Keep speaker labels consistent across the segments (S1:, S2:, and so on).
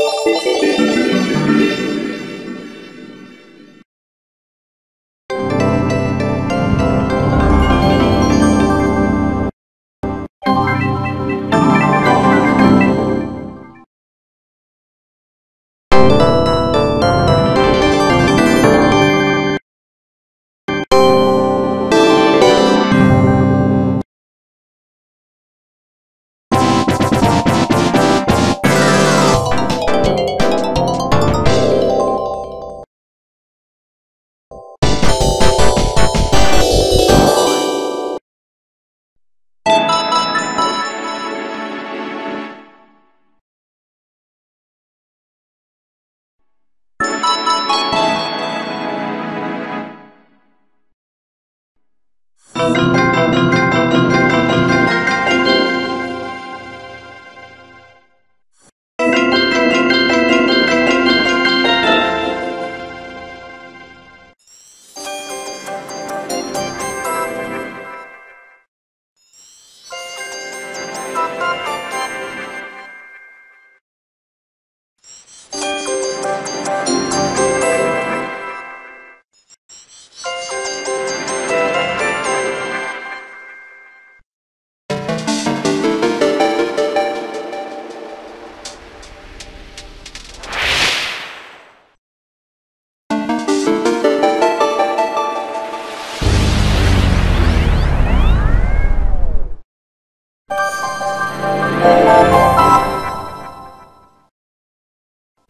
S1: Música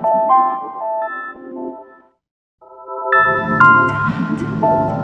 S1: Thank you.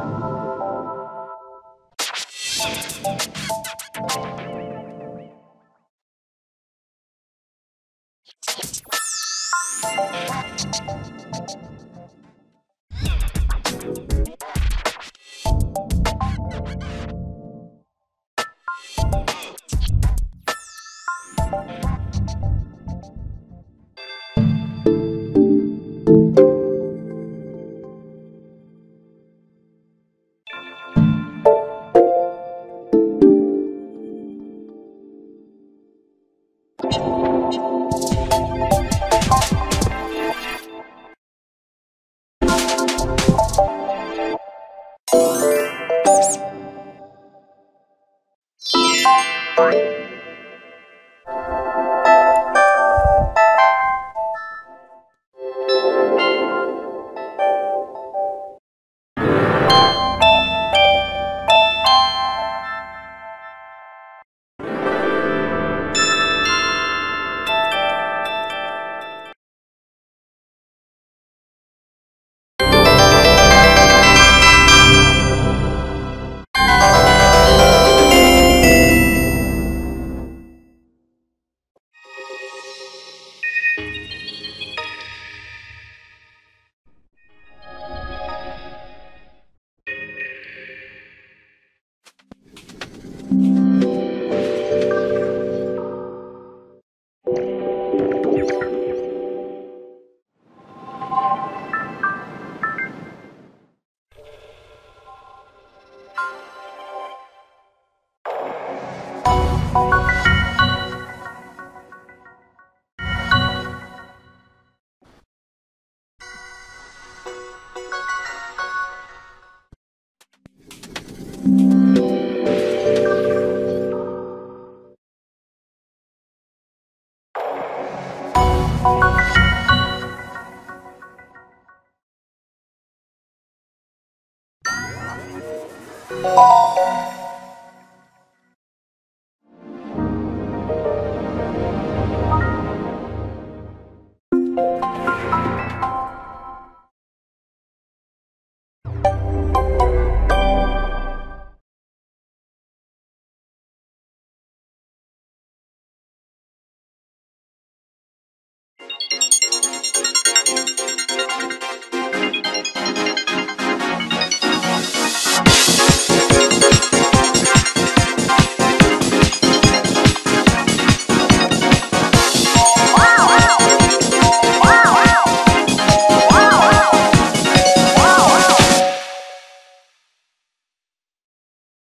S1: Thank you.